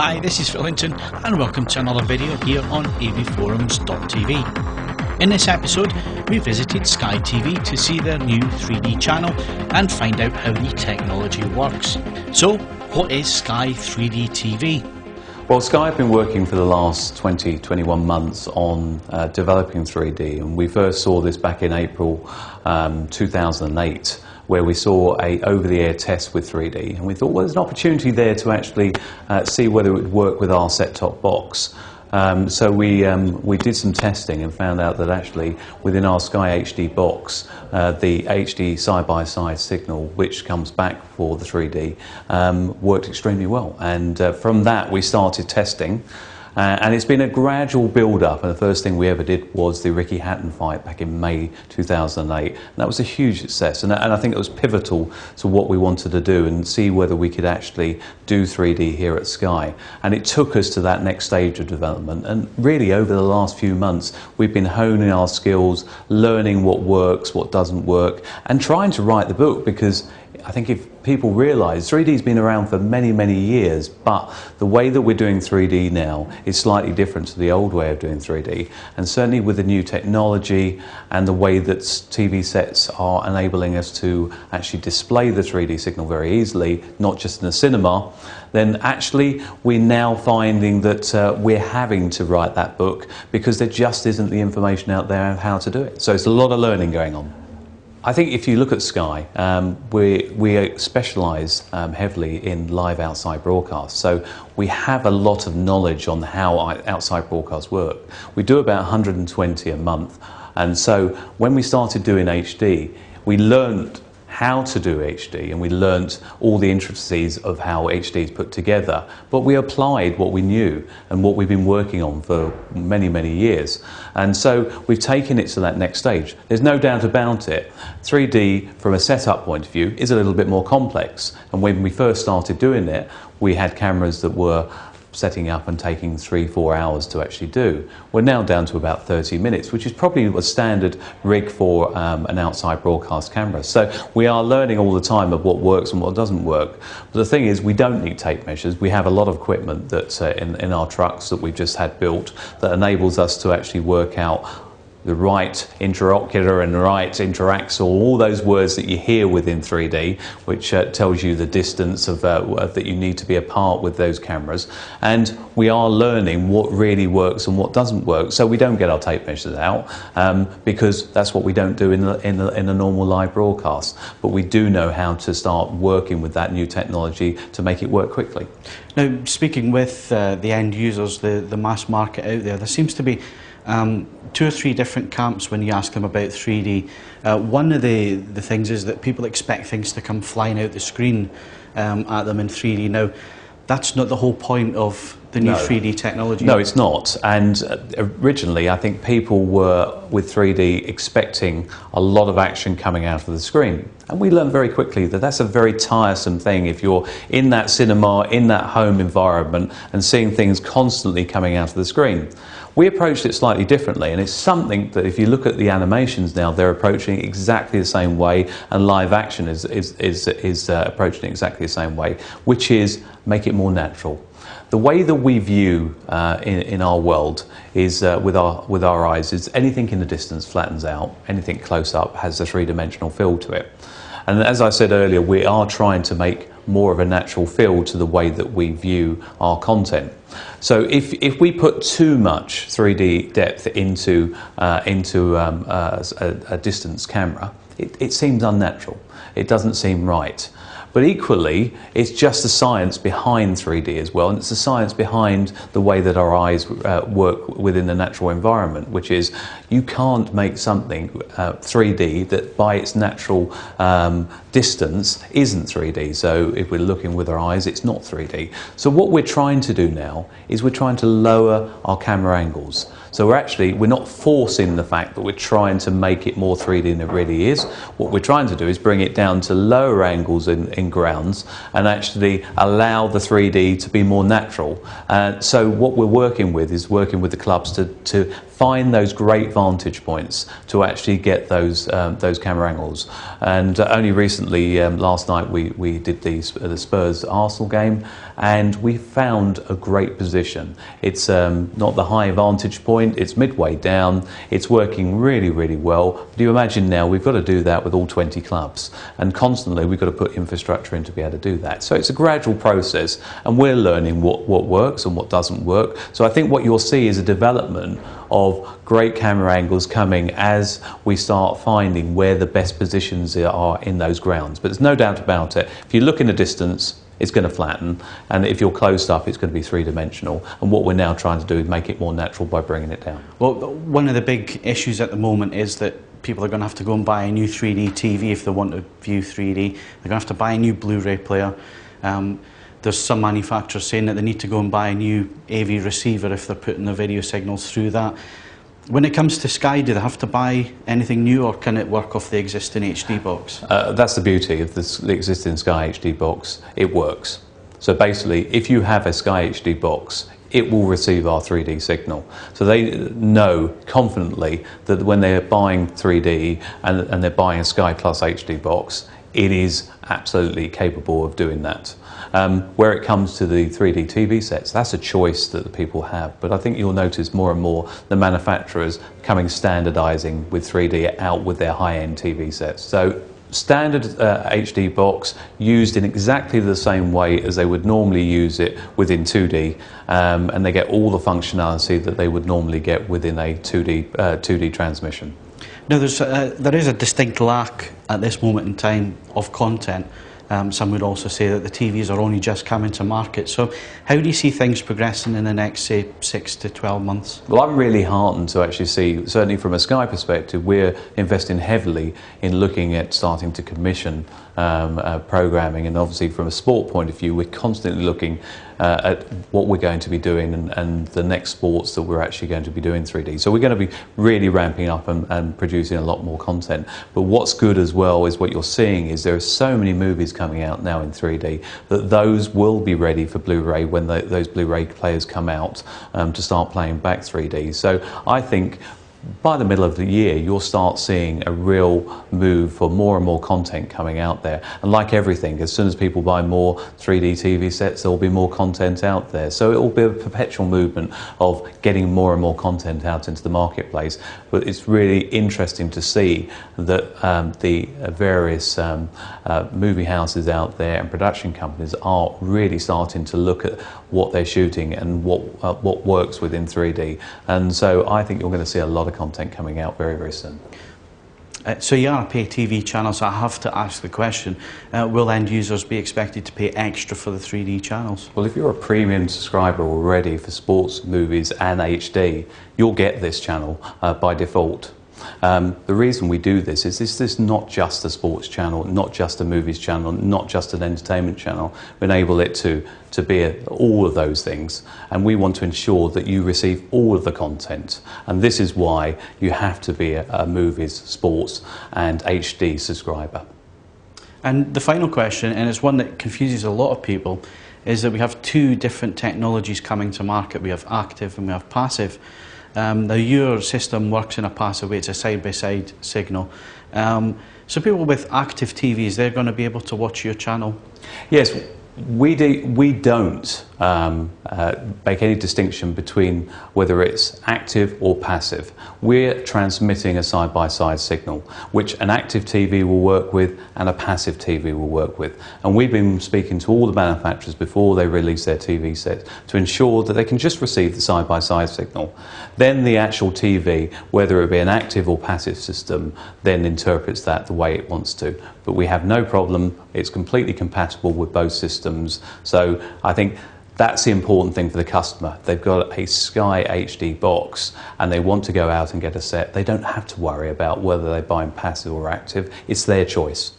Hi, this is Phil Hinton, and welcome to another video here on avforums.tv. In this episode, we visited Sky TV to see their new 3D channel and find out how the technology works. So, what is Sky 3D TV? Well, Sky have been working for the last 20, 21 months on uh, developing 3D, and we first saw this back in April um, 2008 where we saw a over-the-air test with 3D, and we thought, well, there's an opportunity there to actually uh, see whether it would work with our set-top box. Um, so we, um, we did some testing and found out that actually within our Sky HD box, uh, the HD side-by-side signal, which comes back for the 3D, um, worked extremely well. And uh, from that, we started testing. Uh, and it's been a gradual build up. And the first thing we ever did was the Ricky Hatton fight back in May 2008. And that was a huge success. And, and I think it was pivotal to what we wanted to do and see whether we could actually do 3D here at Sky. And it took us to that next stage of development. And really, over the last few months, we've been honing our skills, learning what works, what doesn't work, and trying to write the book because I think if people realise 3D's been around for many, many years, but the way that we're doing 3D now is slightly different to the old way of doing 3D. And certainly with the new technology and the way that TV sets are enabling us to actually display the 3D signal very easily, not just in a cinema, then actually we're now finding that uh, we're having to write that book because there just isn't the information out there of how to do it. So it's a lot of learning going on. I think if you look at Sky, um, we, we specialise um, heavily in live outside broadcasts. So we have a lot of knowledge on how outside broadcasts work. We do about 120 a month. And so when we started doing HD, we learned how to do HD and we learnt all the intricacies of how HD is put together. But we applied what we knew and what we've been working on for many, many years. And so we've taken it to that next stage. There's no doubt about it. 3D, from a setup point of view, is a little bit more complex. And when we first started doing it, we had cameras that were setting up and taking three, four hours to actually do. We're now down to about 30 minutes, which is probably a standard rig for um, an outside broadcast camera. So we are learning all the time of what works and what doesn't work. But the thing is, we don't need tape measures. We have a lot of equipment that's uh, in, in our trucks that we've just had built that enables us to actually work out the right interocular and right interaxial, all those words that you hear within 3D, which uh, tells you the distance of, uh, that you need to be apart with those cameras. And we are learning what really works and what doesn't work. So we don't get our tape measures out um, because that's what we don't do in, the, in, the, in a normal live broadcast. But we do know how to start working with that new technology to make it work quickly. Now, speaking with uh, the end users, the, the mass market out there, there seems to be um, two or three different camps when you ask them about 3D. Uh, one of the, the things is that people expect things to come flying out the screen um, at them in 3D. Now, that's not the whole point of the new no. 3D technology. No, it's not. And uh, originally, I think people were with 3D expecting a lot of action coming out of the screen. And we learned very quickly that that's a very tiresome thing if you're in that cinema, in that home environment, and seeing things constantly coming out of the screen. We approached it slightly differently, and it's something that if you look at the animations now, they're approaching exactly the same way, and live action is, is, is, is uh, approaching exactly the same way, which is make it more natural. The way that we view uh, in, in, our world is uh, with, our, with our eyes is anything in the distance flattens out, anything close up has a three dimensional feel to it. And as I said earlier, we are trying to make more of a natural feel to the way that we view our content. So if, if we put too much 3D depth into, uh, into um, uh, a, a, distance camera, it, it seems unnatural. It doesn't seem right. But equally, it's just the science behind 3D as well, and it's the science behind the way that our eyes uh, work within the natural environment, which is you can't make something uh, 3D that by its natural um, distance isn't 3D. So if we're looking with our eyes, it's not 3D. So what we're trying to do now is we're trying to lower our camera angles. So we're actually, we're not forcing the fact that we're trying to make it more 3D than it really is. What we're trying to do is bring it down to lower angles in, in grounds and actually allow the 3D to be more natural. Uh, so what we're working with is working with the clubs to, to find those great vantage points to actually get those um, those camera angles. And uh, only recently, um, last night, we, we did the, the Spurs Arsenal game, and we found a great position. It's um, not the high vantage point, it's midway down, it's working really, really well. But you imagine now we've got to do that with all 20 clubs, and constantly we've got to put infrastructure in to be able to do that. So it's a gradual process, and we're learning what, what works and what doesn't work. So I think what you'll see is a development of great camera angles coming as we start finding where the best positions are in those grounds. But there's no doubt about it. If you look in the distance, it's going to flatten, and if you're close up, it's going to be three dimensional. And what we're now trying to do is make it more natural by bringing it down. Well, one of the big issues at the moment is that people are going to have to go and buy a new 3D TV if they want to view 3D. They're going to have to buy a new Blu-ray player. Um, there's some manufacturers saying that they need to go and buy a new AV receiver if they're putting the video signals through that. When it comes to Sky, do they have to buy anything new or can it work off the existing HD box? Uh, that's the beauty of this, the existing Sky HD box. It works. So basically, if you have a Sky HD box, it will receive our 3D signal. So they know confidently that when they're buying 3D and, and they're buying a Sky Plus HD box, it is absolutely capable of doing that. Um, where it comes to the 3D TV sets, that's a choice that the people have. But I think you'll notice more and more the manufacturers coming standardizing with 3D out with their high-end TV sets. So standard uh, HD box used in exactly the same way as they would normally use it within 2D um, and they get all the functionality that they would normally get within a 2D, uh, 2D transmission. Now there's a, there is a distinct lack at this moment in time of content um, some would also say that the TVs are only just coming to market. So how do you see things progressing in the next, say, six to 12 months? Well, I'm really heartened to actually see, certainly from a Sky perspective, we're investing heavily in looking at starting to commission um, uh, programming. And obviously, from a sport point of view, we're constantly looking uh, at what we're going to be doing and, and, the next sports that we're actually going to be doing 3D. So we're going to be really ramping up and, and, producing a lot more content. But what's good as well is what you're seeing is there are so many movies coming out now in 3D that those will be ready for Blu-ray when the, those Blu-ray players come out um, to start playing back 3D. So I think by the middle of the year, you'll start seeing a real move for more and more content coming out there. And like everything, as soon as people buy more 3D TV sets, there will be more content out there. So it will be a perpetual movement of getting more and more content out into the marketplace. But it's really interesting to see that um, the various um, uh, movie houses out there and production companies are really starting to look at what they're shooting and what, uh, what works within 3D. And so I think you're going to see a lot of content coming out very, very soon. Uh, so you are a pay TV channel, so I have to ask the question, uh, will end users be expected to pay extra for the 3D channels? Well, if you're a premium subscriber already for sports, movies and HD, you'll get this channel uh, by default. Um, the reason we do this is this is not just a sports channel, not just a movies channel, not just an entertainment channel. We enable it to, to be a, all of those things. And we want to ensure that you receive all of the content. And this is why you have to be a, a movies, sports and HD subscriber. And the final question, and it's one that confuses a lot of people, is that we have two different technologies coming to market. We have active and we have passive. Um, now your system works in a passive way, it's a side-by-side -side signal. Um, so people with active TVs, they're going to be able to watch your channel? Yes, we, do, we don't um, uh, make any distinction between whether it's active or passive. We're transmitting a side-by-side signal, which an active TV will work with and a passive TV will work with. And we've been speaking to all the manufacturers before they release their TV sets to ensure that they can just receive the side-by-side signal. Then the actual TV, whether it be an active or passive system, then interprets that the way it wants to. But we have no problem. It's completely compatible with both systems. So I think that's the important thing for the customer. They've got a Sky HD box and they want to go out and get a set. They don't have to worry about whether they're buying passive or active. It's their choice.